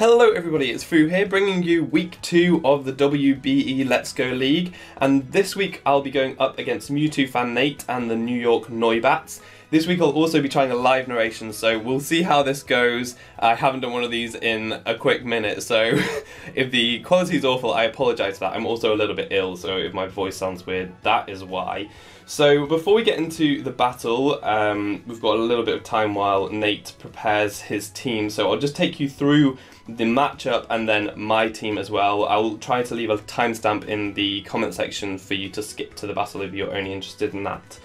Hello everybody, it's Fu here, bringing you week 2 of the WBE Let's Go League, and this week I'll be going up against Mewtwo fan Nate and the New York Noibats. This week I'll also be trying a live narration, so we'll see how this goes. I haven't done one of these in a quick minute, so if the quality is awful, I apologise for that. I'm also a little bit ill, so if my voice sounds weird, that is why. So before we get into the battle, um, we've got a little bit of time while Nate prepares his team. So I'll just take you through the matchup and then my team as well. I'll try to leave a timestamp in the comment section for you to skip to the battle if you're only interested in that.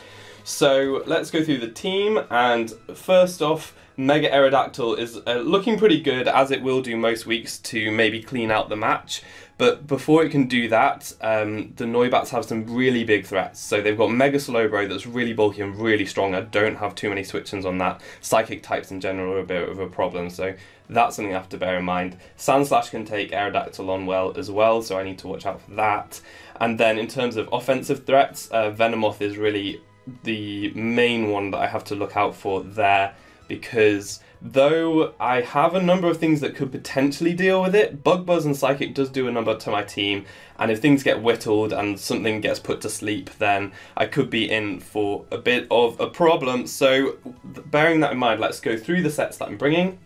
So let's go through the team and first off, Mega Aerodactyl is uh, looking pretty good as it will do most weeks to maybe clean out the match. But before it can do that, um, the Noibats have some really big threats. So they've got Mega Slowbro that's really bulky and really strong. I don't have too many switch-ins on that. Psychic types in general are a bit of a problem, so that's something I have to bear in mind. Sandslash can take Aerodactyl on well as well, so I need to watch out for that. And then in terms of offensive threats, uh, Venomoth is really the main one that I have to look out for there because though I have a number of things that could potentially deal with it, Bug Buzz and Psychic does do a number to my team, and if things get whittled and something gets put to sleep, then I could be in for a bit of a problem. So, bearing that in mind, let's go through the sets that I'm bringing.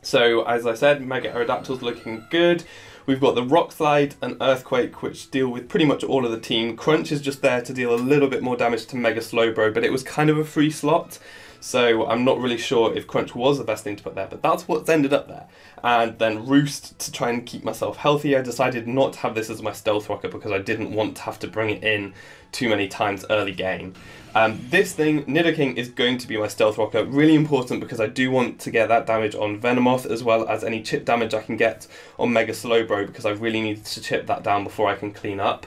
So, as I said, Mega Aerodactyl's looking good. We've got the Rock Slide and Earthquake, which deal with pretty much all of the team. Crunch is just there to deal a little bit more damage to Mega Slowbro, but it was kind of a free slot. So I'm not really sure if Crunch was the best thing to put there, but that's what's ended up there. And then Roost, to try and keep myself healthy, I decided not to have this as my Stealth Rocker because I didn't want to have to bring it in too many times early game. Um, this thing, Nidoking, is going to be my Stealth Rocker. Really important because I do want to get that damage on Venomoth as well as any chip damage I can get on Mega Slowbro because I really need to chip that down before I can clean up.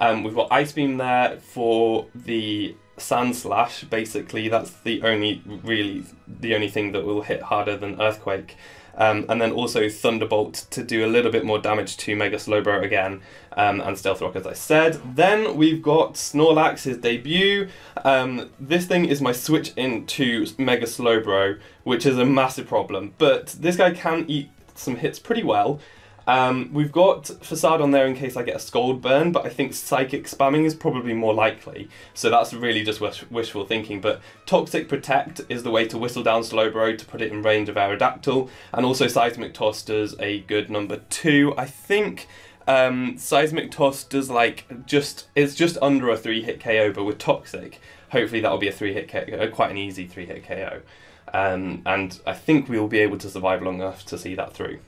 Um, we've got Ice Beam there for the Sandslash, basically, that's the only really the only thing that will hit harder than Earthquake. Um, and then also Thunderbolt to do a little bit more damage to Mega Slowbro again, um, and Stealth Rock as I said. Then we've got Snorlax, his debut. Um, this thing is my switch into Mega Slowbro, which is a massive problem. But this guy can eat some hits pretty well. Um, we've got Facade on there in case I get a Scald Burn, but I think Psychic spamming is probably more likely. So that's really just wish wishful thinking. But Toxic Protect is the way to whistle down Slowbro to put it in range of Aerodactyl. And also Seismic Toss does a good number too. I think um, Seismic Toss does like just, it's just under a three hit KO, but with Toxic, hopefully that'll be a three hit KO, quite an easy three hit KO. Um, and I think we will be able to survive long enough to see that through.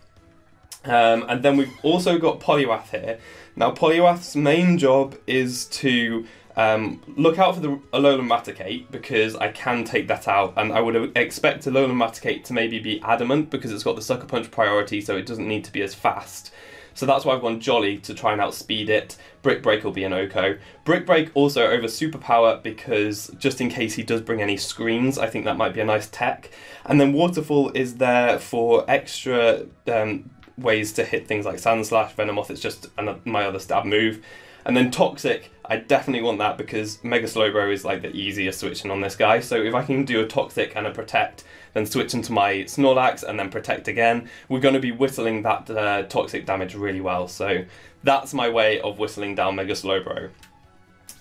Um, and then we've also got Poliwrath here. Now, Poliwrath's main job is to um, look out for the Alolan Raticate because I can take that out, and I would expect Alolan Raticate to maybe be adamant because it's got the Sucker Punch priority, so it doesn't need to be as fast. So that's why I've gone Jolly to try and outspeed it. Brick Break will be an OHKO. Brick Break also over Superpower because just in case he does bring any screens, I think that might be a nice tech. And then Waterfall is there for extra um, ways to hit things like Sandslash, Venomoth, it's just my other stab move. And then Toxic, I definitely want that because Mega Slowbro is like the easiest switching on this guy. So if I can do a Toxic and a Protect, then switch into my Snorlax and then Protect again, we're going to be whistling that uh, Toxic damage really well. So that's my way of whistling down Mega Slowbro.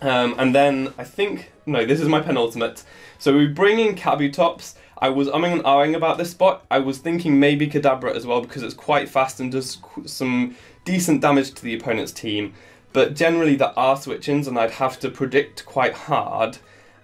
Um, and then I think, no, this is my penultimate. So we bring in Kabutops. I was umming and ahhing about this spot. I was thinking maybe Kadabra as well because it's quite fast and does some decent damage to the opponent's team. But generally there are switch-ins and I'd have to predict quite hard.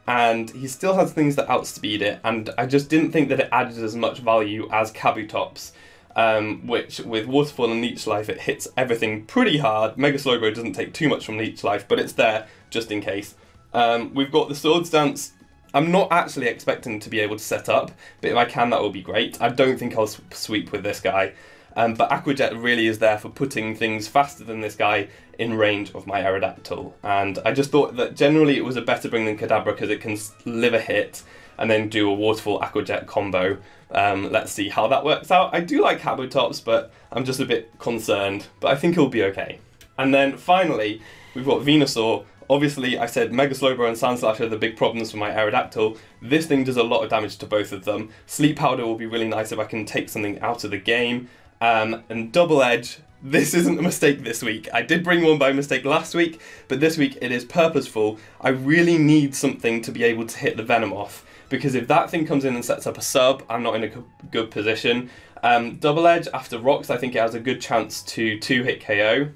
And he still has things that outspeed it, and I just didn't think that it added as much value as Kabutops. Um, which with Waterfall and Leech Life it hits everything pretty hard. Mega Slowbro doesn't take too much from Leech Life, but it's there just in case. Um, we've got the Swords Dance I'm not actually expecting to be able to set up, but if I can, that will be great. I don't think I'll sweep with this guy. Um, but Aquajet really is there for putting things faster than this guy in range of my Aerodactyl. And I just thought that generally it was a better bring than Kadabra because it can live a hit and then do a Waterfall Aquajet combo. Um, let's see how that works out. I do like Kabutops, but I'm just a bit concerned. But I think it'll be okay. And then finally, we've got Venusaur, Obviously, I said Mega Slowbro and Sandslash are the big problems for my Aerodactyl. This thing does a lot of damage to both of them. Sleep Powder will be really nice if I can take something out of the game. Um, and Double Edge, this isn't a mistake this week. I did bring one by mistake last week, but this week it is purposeful. I really need something to be able to hit the Venomoth, because if that thing comes in and sets up a sub, I'm not in a good position. Um, double Edge, after Rocks, I think it has a good chance to 2 hit KO.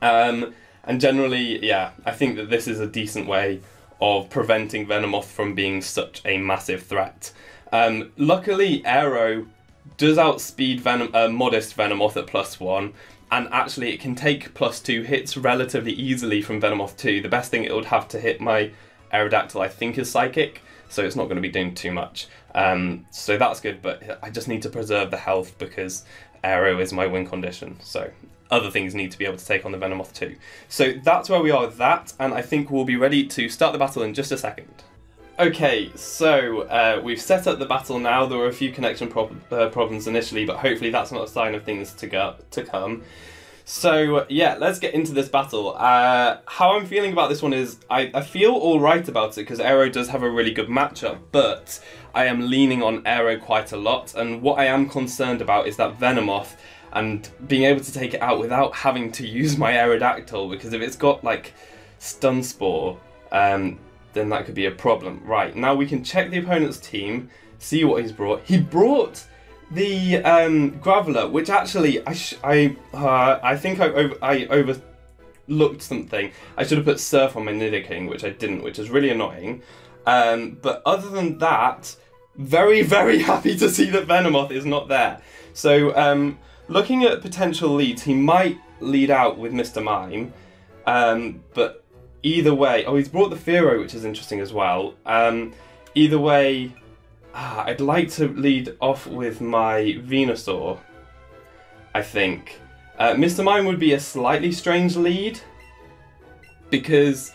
Um, and generally, yeah, I think that this is a decent way of preventing Venomoth from being such a massive threat. Um, luckily, Aero does outspeed Venom, uh, Modest Venomoth at plus one, and actually it can take plus two hits relatively easily from Venomoth 2. The best thing it would have to hit my Aerodactyl, I think, is Psychic, so it's not going to be doing too much. Um, so that's good, but I just need to preserve the health because Aero is my win condition. So other things need to be able to take on the Venomoth too. So that's where we are with that, and I think we'll be ready to start the battle in just a second. Okay, so uh, we've set up the battle now. There were a few connection prob- uh, problems initially, but hopefully that's not a sign of things to go to come. So yeah, let's get into this battle. Uh, how I'm feeling about this one is I, I feel all right about it because Aero does have a really good matchup, but I am leaning on Aero quite a lot, and what I am concerned about is that Venomoth and being able to take it out without having to use my Aerodactyl because if it's got like Stun Spore, um, then that could be a problem. Right, now we can check the opponent's team, see what he's brought. He brought the um, Graveler, which actually I I uh, I think I over I overlooked something. I should have put Surf on my Nidoking, which I didn't, which is really annoying. Um, but other than that, very very happy to see that Venomoth is not there. So um, looking at potential leads, he might lead out with Mr. Mime, um, but either way, oh, he's brought the Fearow, which is interesting as well. Um, either way, ah, I'd like to lead off with my Venusaur, I think. Uh, Mr. Mime would be a slightly strange lead, because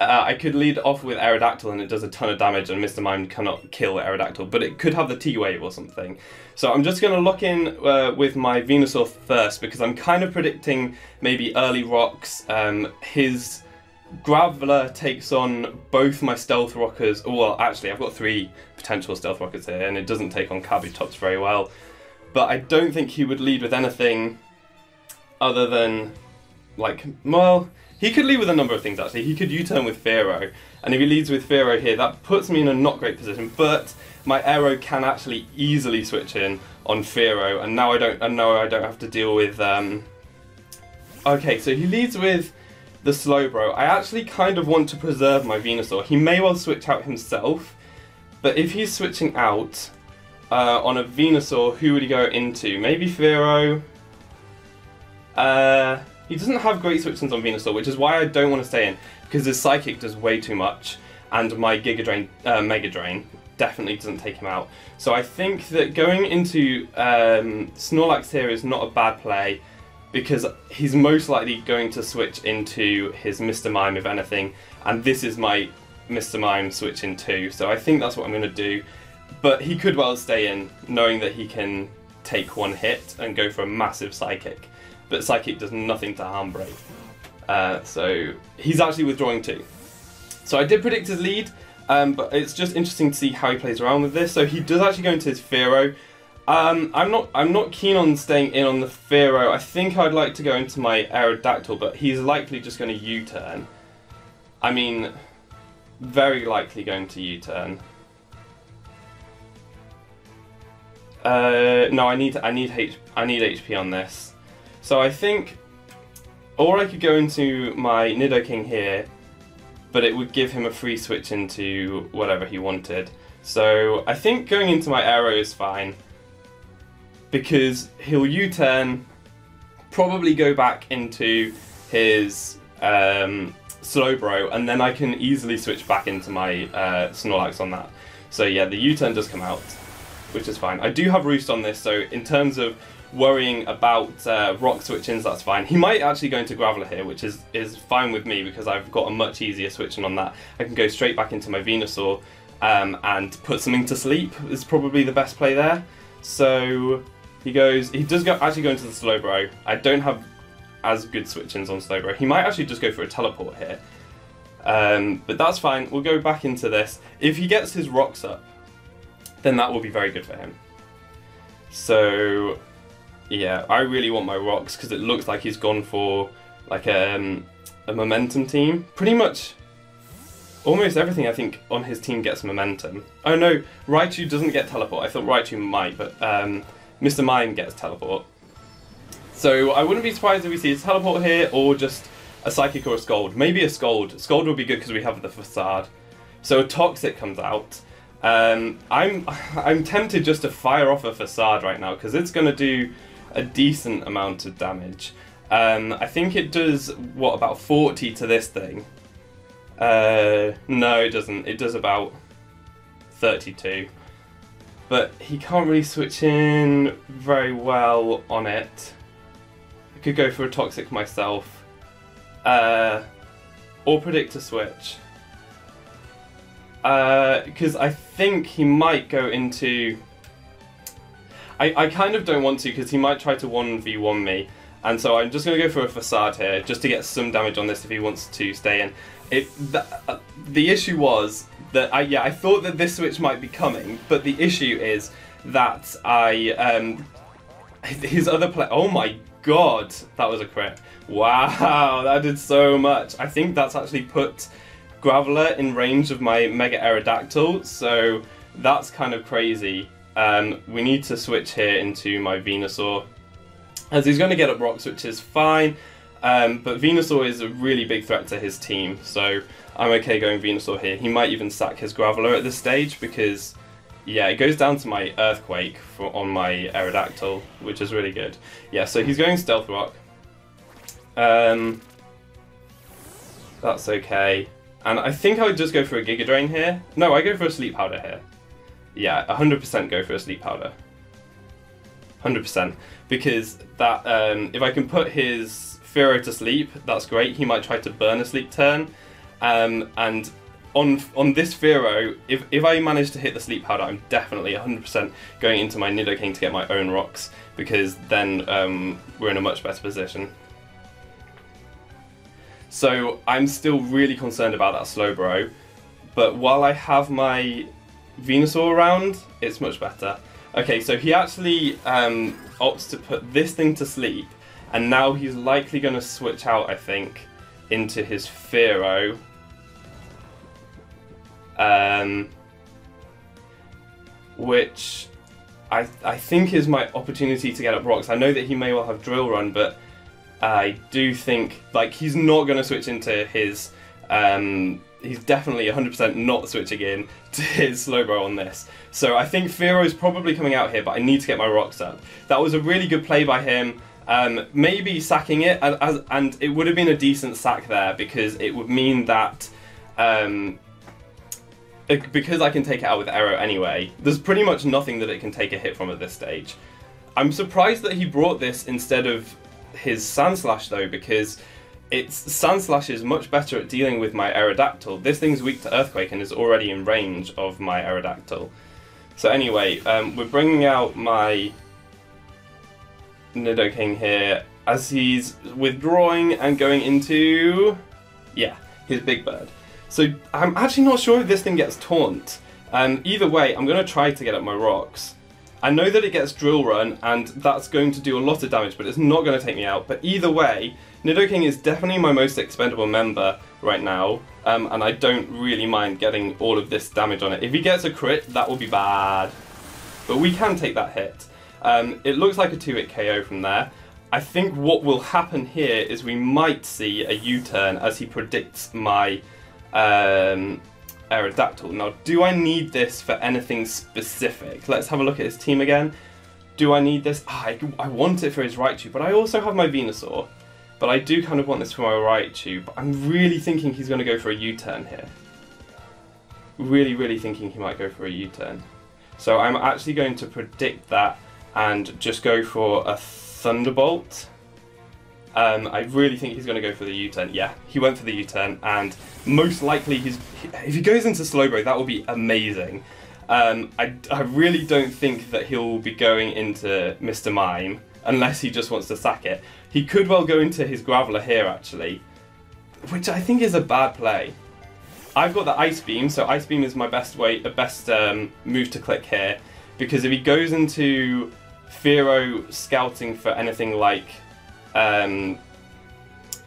uh, I could lead off with Aerodactyl and it does a ton of damage and Mr. Mime cannot kill Aerodactyl, but it could have the T-Wave or something. So I'm just going to lock in uh, with my Venusaur first because I'm kind of predicting maybe early rocks. Um, his Graveler takes on both my Stealth Rockers. Well, actually, I've got three potential Stealth Rockers here and it doesn't take on Kabutops very well. But I don't think he would lead with anything other than, like, well, he could lead with a number of things actually. He could U-turn with Fearow, and if he leads with Fearow here, that puts me in a not great position. But my Aero can actually easily switch in on Fearow, and now I don't. And now I don't have to deal with. Um... Okay, so he leads with the Slowbro. I actually kind of want to preserve my Venusaur. He may well switch out himself, but if he's switching out uh, on a Venusaur, who would he go into? Maybe Fearow. Uh, he doesn't have great switch-ins on Venusaur, which is why I don't want to stay in, because his Psychic does way too much, and my Giga Drain, uh, Mega Drain definitely doesn't take him out. So I think that going into um, Snorlax here is not a bad play, because he's most likely going to switch into his Mr. Mime, if anything, and this is my Mr. Mime switch in too, so I think that's what I'm going to do. But he could well stay in, knowing that he can take one hit and go for a massive Psychic but Psychic does nothing to harm Brave. Uh, so he's actually withdrawing too. So I did predict his lead, um, but it's just interesting to see how he plays around with this. So he does actually go into his Fearow. Um, I'm not I'm not keen on staying in on the Fearow. I think I'd like to go into my Aerodactyl, but he's likely just going to U-turn. I mean, very likely going to U-turn. Uh, no, I need I need H I need HP on this. So I think, or I could go into my Nidoking here, but it would give him a free switch into whatever he wanted. So I think going into my Aero is fine, because he'll U-turn, probably go back into his um, Slowbro, and then I can easily switch back into my uh, Snorlax on that. So yeah, the U-turn does come out, which is fine. I do have Roost on this, so in terms of worrying about uh, rock switch-ins, that's fine. He might actually go into Graveler here, which is, is fine with me because I've got a much easier switching on that. I can go straight back into my Venusaur um, and put something to sleep is probably the best play there. So he goes, he does go actually go into the Slowbro. I don't have as good switch-ins on Slowbro. He might actually just go for a teleport here. Um, but that's fine, we'll go back into this. If he gets his rocks up, then that will be very good for him. So Yeah, I really want my rocks because it looks like he's gone for like um, a momentum team. Pretty much almost everything I think on his team gets momentum. Oh no, Raichu doesn't get teleport. I thought Raichu might, but um, Mr. Mime gets teleport. So I wouldn't be surprised if we see a teleport here or just a Psychic or a scald. Maybe a scald. Scald would be good because we have the Facade. So a Toxic comes out. Um, I'm I'm tempted just to fire off a Facade right now because it's going to do a decent amount of damage. Um, I think it does, what, about 40 to this thing. Uh, no, it doesn't. It does about 32. But he can't really switch in very well on it. I could go for a Toxic myself. Uh, or predict a switch. Because uh, I think he might go into... I, I kind of don't want to because he might try to 1v1 me. And so I'm just going to go for a facade here, just to get some damage on this if he wants to stay in. It, the, uh, the issue was that I yeah I thought that this switch might be coming, but the issue is that I um his other play. Oh my god, that was a crit! Wow, that did so much. I think that's actually put Graveler in range of my Mega Aerodactyl, so that's kind of crazy. Um, we need to switch here into my Venusaur as he's going to get up rocks, which is fine. Um, but Venusaur is a really big threat to his team, so I'm okay going Venusaur here. He might even sack his Graveler at this stage because, yeah, it goes down to my Earthquake for, on my Aerodactyl, which is really good. Yeah, so he's going Stealth Rock. Um, that's okay. And I think I would just go for a Giga Drain here. No, I go for a Sleep Powder here. Yeah, 100% go for a Sleep Powder. 100%. Because that, um, if I can put his Fearow to sleep, that's great. He might try to burn a sleep turn. Um, and on on this Fearow, if, if I manage to hit the sleep powder, I'm definitely 100% going into my Nidoking to get my own rocks, because then um, we're in a much better position. So I'm still really concerned about that Slowbro, but while I have my Venusaur around, it's much better. Okay, so he actually um, opts to put this thing to sleep, and now he's likely going to switch out, I think, into his Fearow. Um, which I, I think is my opportunity to get up rocks. I know that he may well have Drill Run, but I do think like he's not going to switch into his um, he's definitely 100% not switching in to his Slowbro on this. So I think Fearow is probably coming out here, but I need to get my rocks up. That was a really good play by him. Um, maybe sacking it, as, as, and it would have been a decent sack there because it would mean that um, it, because I can take it out with Aero anyway, there's pretty much nothing that it can take a hit from at this stage. I'm surprised that he brought this instead of his Sandslash though, because it's Sandslash is much better at dealing with my Aerodactyl. This thing's weak to Earthquake and is already in range of my Aerodactyl. So anyway, um, we're bringing out my Nidoking here as he's withdrawing and going into, yeah, his Big Bird. So I'm actually not sure if this thing gets Taunt. Um, either way, I'm going to try to get up my rocks. I know that it gets Drill Run, and that's going to do a lot of damage, but it's not going to take me out. But either way, Nidoking is definitely my most expendable member right now, um, and I don't really mind getting all of this damage on it. If he gets a crit, that will be bad. But we can take that hit. Um, it looks like a 2-hit KO from there. I think what will happen here is we might see a U-turn as he predicts my um, Aerodactyl. Now, do I need this for anything specific? Let's have a look at his team again. Do I need this? Ah, I, I want it for his Raichu, but I also have my Venusaur. But I do kind of want this for my Raichu, but I'm really thinking he's going to go for a U-turn here. Really, really thinking he might go for a U-turn. So I'm actually going to predict that and just go for a Thunderbolt. Um, I really think he's going to go for the U-turn. Yeah, he went for the U-turn, and most likely he's if he goes into Slowbro, that will be amazing. Um, I, I really don't think that he'll be going into Mr. Mime unless he just wants to sack it. He could well go into his Graveler here actually, which I think is a bad play. I've got the Ice Beam, so Ice Beam is my best way, the best um, move to click here, because if he goes into Fearow scouting for anything like. Um,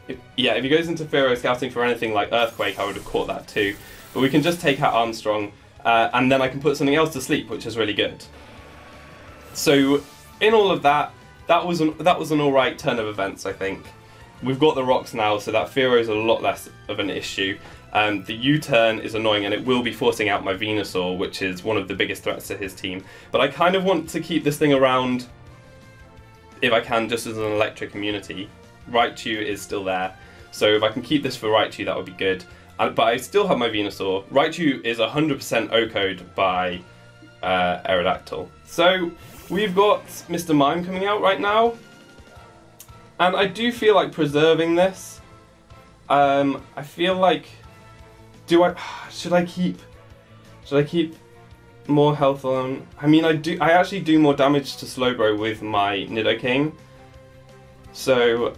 if- yeah, if he goes into Fearow scouting for anything like Earthquake, I would have caught that too. But we can just take out Armstrong, uh, and then I can put something else to sleep, which is really good. So, in all of that, that was an, that was an alright turn of events, I think. We've got the rocks now, so that Fearow is a lot less of an issue. Um, the U-turn is annoying, and it will be forcing out my Venusaur, which is one of the biggest threats to his team. But I kind of want to keep this thing around, if I can, just as an electric immunity. Raichu is still there, so if I can keep this for Raichu, that would be good. Uh, but I still have my Venusaur. Raichu is 100% OHKO'd by uh, Aerodactyl. So we've got Mr. Mime coming out right now, and I do feel like preserving this. Um, I feel like, do I should I keep should I keep more health on? I mean, I do. I actually do more damage to Slowbro with my Nidoking. So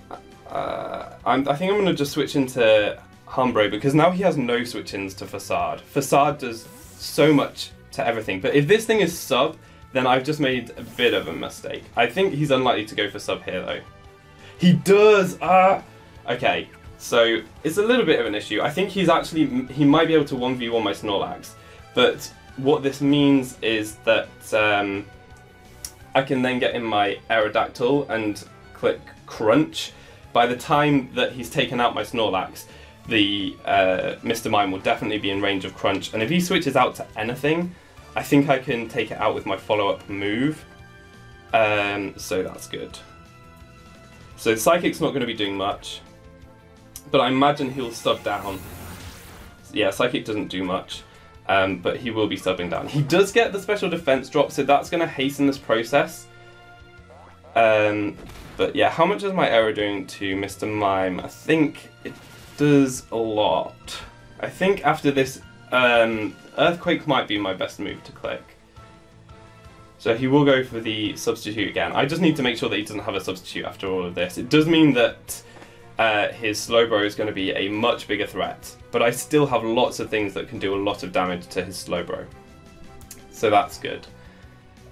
uh, I'm, I think I'm going to just switch into Humbro because now he has no switch-ins to Facade. Facade does so much to everything. But if this thing is sub, then I've just made a bit of a mistake. I think he's unlikely to go for sub here though. He does! Ah! Okay, so it's a little bit of an issue. I think he's actually, he might be able to 1v1 my Snorlax. But what this means is that um, I can then get in my Aerodactyl and click Crunch. By the time that he's taken out my Snorlax, the uh, Mr. Mime will definitely be in range of Crunch. And if he switches out to anything, I think I can take it out with my follow-up move. Um, so that's good. So Psychic's not going to be doing much. But I imagine he'll sub down. Yeah, Psychic doesn't do much. Um, but he will be subbing down. He does get the special defense drop, so that's going to hasten this process. Um, but yeah, how much is my Aero doing to Mr. Mime? I think it does a lot. I think after this, um, Earthquake might be my best move to click. So he will go for the substitute again. I just need to make sure that he doesn't have a substitute after all of this. It does mean that uh, his Slowbro is going to be a much bigger threat, but I still have lots of things that can do a lot of damage to his Slowbro. So that's good.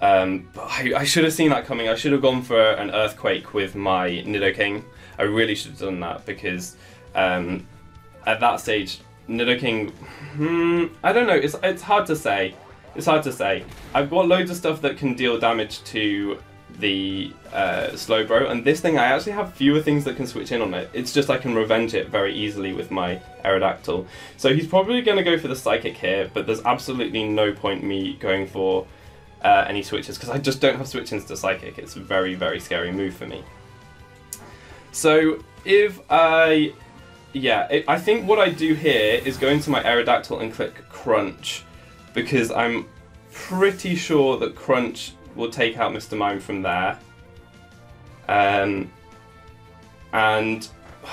Um, but I, I should have seen that coming. I should have gone for an Earthquake with my Nidoking. I really should have done that because um, at that stage, Nidoking. Hmm, I don't know. It's it's hard to say. It's hard to say. I've got loads of stuff that can deal damage to the uh, Slowbro, and this thing I actually have fewer things that can switch in on it. It's just I can revenge it very easily with my Aerodactyl. So he's probably going to go for the Psychic here, but there's absolutely no point me going for uh, any switches because I just don't have switch-ins to Psychic. It's a very, very scary move for me. So if I, yeah, it, I think what I do here is go into my Aerodactyl and click Crunch because I'm pretty sure that Crunch will take out Mr. Mime from there. Um, and,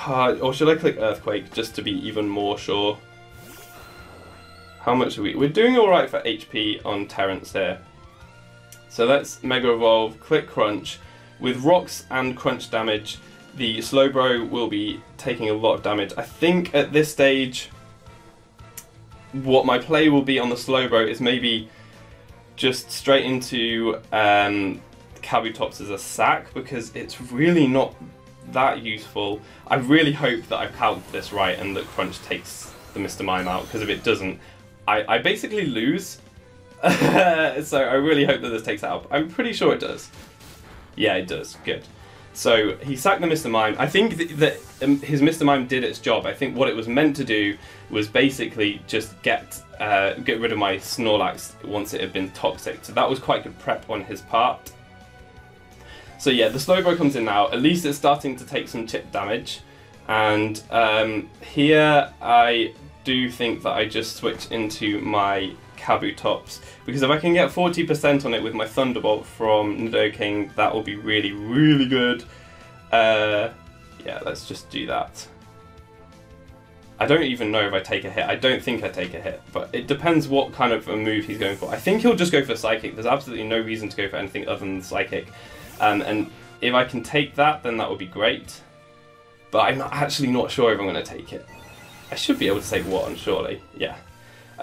uh, or should I click Earthquake just to be even more sure? How much are we? We're doing alright for HP on Terrence here. So let's Mega Evolve, click Crunch. With Rocks and Crunch damage, the Slowbro will be taking a lot of damage. I think at this stage, what my play will be on the Slowbro is maybe just straight into um, Kabutops as a sack because it's really not that useful. I really hope that I've calculated this right and that Crunch takes the Mr. Mime out because if it doesn't, I, I basically lose. so I really hope that this takes out. I'm pretty sure it does. Yeah, it does. Good. So he sacked the Mr. Mime. I think th- that um, his Mr. Mime did its job. I think what it was meant to do was basically just get uh, get rid of my Snorlax once it had been toxic. So that was quite good prep on his part. So yeah, the Slowbro comes in now. At least it's starting to take some chip damage. And um, here I do think that I just switch into my Kabutops because if I can get 40% on it with my Thunderbolt from Nidoking, that will be really, really good. Uh, yeah, let's just do that. I don't even know if I take a hit. I don't think I take a hit, but it depends what kind of a move he's going for. I think he'll just go for Psychic. There's absolutely no reason to go for anything other than Psychic. Um, and if I can take that, then that would be great. But I'm actually not sure if I'm going to take it. I should be able to save one, surely. Yeah.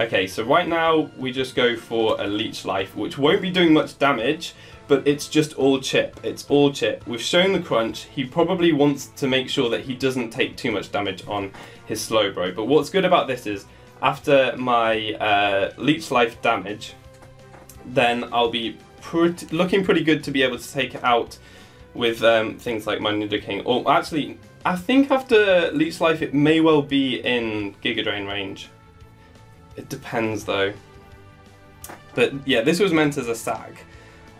Okay, so right now we just go for a Leech Life, which won't be doing much damage, but it's just all chip. It's all chip. We've shown the crunch. He probably wants to make sure that he doesn't take too much damage on his Slowbro. But what's good about this is after my uh, leech life damage, then I'll be pretty, looking pretty good to be able to take it out with um, things like my Nidoking. Or actually, I think after Leech Life it may well be in Giga Drain range. It depends though. But yeah, this was meant as a sack.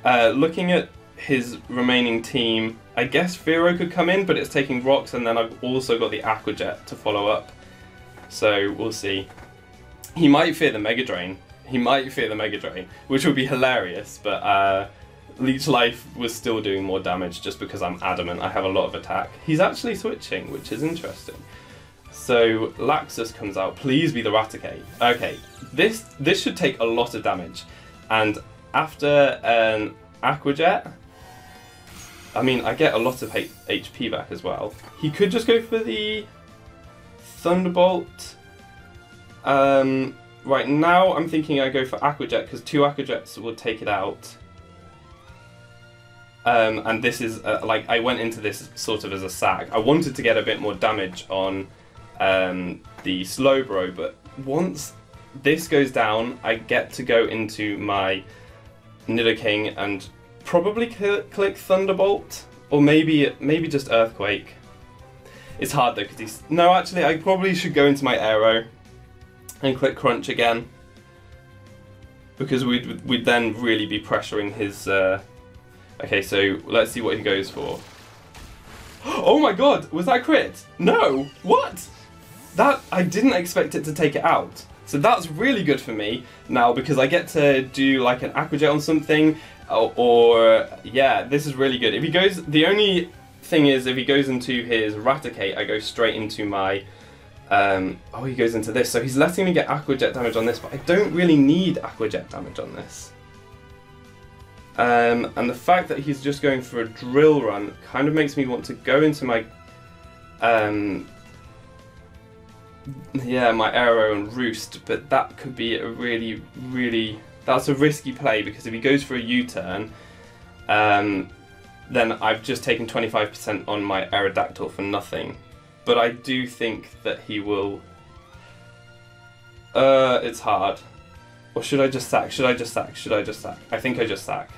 Uh, looking at his remaining team, I guess Fearow could come in, but it's taking rocks, and then I've also got the Aqua Jet to follow up. So we'll see. He might fear the Mega Drain. He might fear the Mega Drain, which would be hilarious, but uh, Leech Life was still doing more damage just because I'm adamant I have a lot of attack. He's actually switching, which is interesting. So Laxus comes out. Please be the Raticate. Okay, this this should take a lot of damage, and after an Aqua Jet, I mean I get a lot of HP back as well. He could just go for the Thunderbolt. Um, right now I'm thinking I go for Aqua Jet because two Aqua Jets will take it out. Um, and this is uh, like I went into this sort of as a sack. I wanted to get a bit more damage on um, the Slowbro, but once this goes down, I get to go into my Nidoking and probably cl click Thunderbolt or maybe maybe just Earthquake. It's hard though because he's no. Actually, I probably should go into my Aero and click Crunch again because we'd we'd then really be pressuring his. Uh, Okay, so let's see what he goes for. Oh my god, was that crit? No! What? That, I didn't expect it to take it out. So that's really good for me now because I get to do like an Aqua Jet on something or, or, yeah, this is really good. If he goes, the only thing is if he goes into his Raticate, I go straight into my, um, oh he goes into this. So he's letting me get Aqua Jet damage on this, but I don't really need Aqua Jet damage on this. Um, and the fact that he's just going for a drill run kind of makes me want to go into my, um, yeah, my Aero and roost, but that could be a really, really, that's a risky play because if he goes for a U-turn, um, then I've just taken 25% on my Aerodactyl for nothing. But I do think that he will, uh, it's hard. Or should I just sack? Should I just sack? Should I just sack? I think I just sack.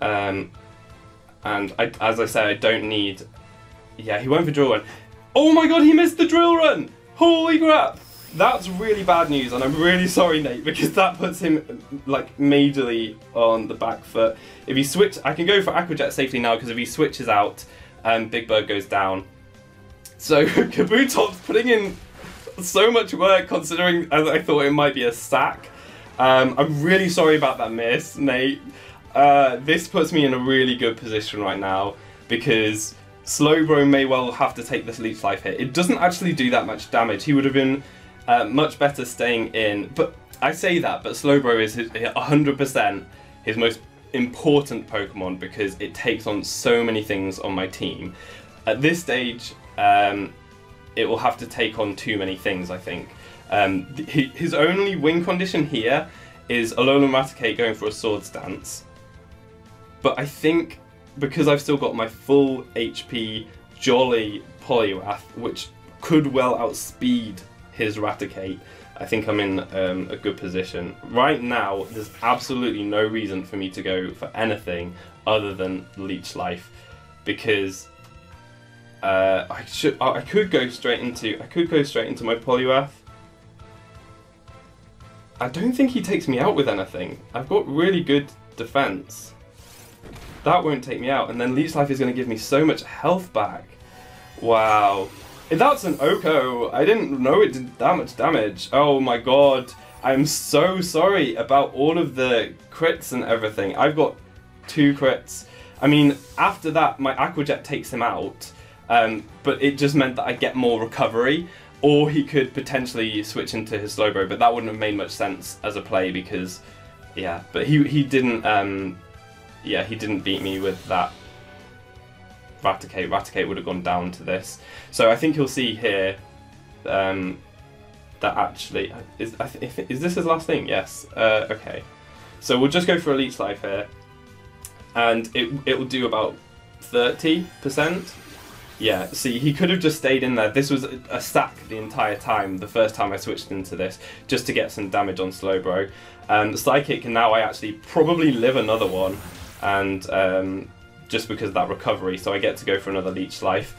Um, and I, as I said, I don't need. Yeah, he for drill run. Oh my god, he missed the drill run! Holy crap! That's really bad news, and I'm really sorry, Nate, because that puts him like majorly on the back foot. If he switch, I can go for Aqua Jet safely now because if he switches out, um, Big Bird goes down. So Kabutop's putting in so much work considering I thought it might be a sack. Um, I'm really sorry about that miss, Nate. Uh, this puts me in a really good position right now because Slowbro may well have to take this Leech Life hit. It doesn't actually do that much damage. He would have been uh, much better staying in. But I say that, but Slowbro is 100% his most important Pokemon because it takes on so many things on my team. At this stage, um, it will have to take on too many things, I think. Um, his only win condition here is Alolan Raticate going for a Swords Dance. But I think because I've still got my full HP Jolly Poliwrath, which could well outspeed his Raticate, I think I'm in um, a good position. Right now, there's absolutely no reason for me to go for anything other than Leech Life, because uh, I should I could go straight into I could go straight into my Poliwrath. I don't think he takes me out with anything. I've got really good defense. That won't take me out. And then Leech Life is going to give me so much health back. Wow. That's an OHKO. I didn't know it did that much damage. Oh my god. I'm so sorry about all of the crits and everything. I've got two crits. I mean, after that, my Aqua Jet takes him out. Um, but it just meant that I get more recovery. Or he could potentially switch into his Slowbro, but that wouldn't have made much sense as a play because, yeah. But he he didn't um, yeah, he didn't beat me with that Raticate. Raticate would have gone down to this. So I think you'll see here um, that actually is is this his last thing? Yes. Uh, okay. So we'll just go for Leech Life here. and it it will do about thirty percent. Yeah, see, he could have just stayed in there. This was a, sack the entire time, the first time I switched into this, just to get some damage on Slowbro. Um, Psychic, and now I actually probably live another one, and um, just because of that recovery, so I get to go for another Leech Life.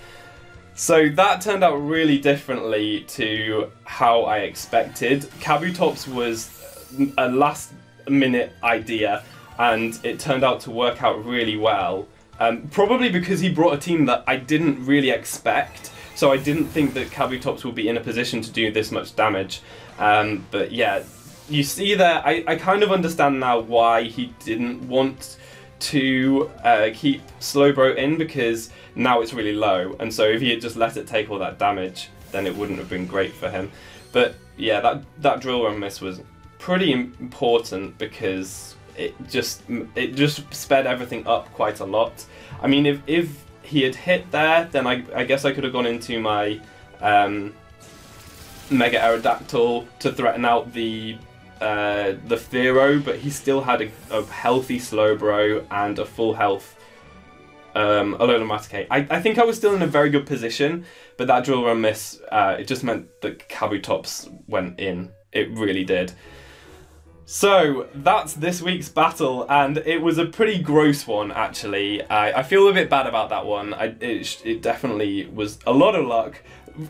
So that turned out really differently to how I expected. Kabutops was a last minute idea, and it turned out to work out really well. Um, probably because he brought a team that I didn't really expect, so I didn't think that Kabutops would be in a position to do this much damage. Um, but yeah, you see there, I, I kind of understand now why he didn't want to uh, keep Slowbro in because now it's really low, and so if he had just let it take all that damage, then it wouldn't have been great for him. But yeah, that that drill run miss was pretty important because it just it just sped everything up quite a lot. I mean, if if he had hit there, then I, I guess I could have gone into my um, Mega Aerodactyl to threaten out the uh, the Fearow, but he still had a, a healthy Slowbro and a full health um, Alolan Raticate. I, I think I was still in a very good position, but that drill run miss, uh, it just meant that Kabutops went in. It really did. So that's this week's battle, and it was a pretty gross one actually. I, I feel a bit bad about that one. I, it, it definitely was a lot of luck.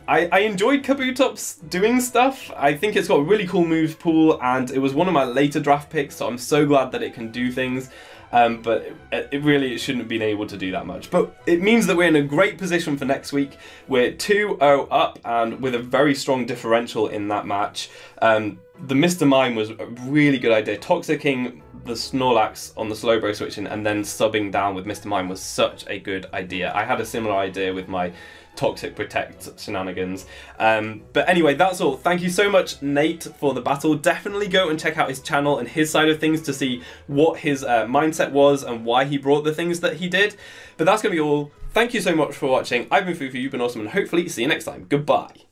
I, I enjoyed Kabutops doing stuff. I think it's got a really cool move pool, and it was one of my later draft picks, so I'm so glad that it can do things. Um, but it, it, really it shouldn't have been able to do that much. But it means that we're in a great position for next week. We're 2-0 up and with a very strong differential in that match. Um, the Mr. Mime was a really good idea. Toxicking the Snorlax on the Slowbro switching and then subbing down with Mr. Mime was such a good idea. I had a similar idea with my Toxic Protect shenanigans. Um, but anyway, that's all. Thank you so much, Nate, for the battle. Definitely go and check out his channel and his side of things to see what his uh, mindset was and why he brought the things that he did. But that's going to be all. Thank you so much for watching. I've been Fufu, you've been awesome, and hopefully see you next time. Goodbye.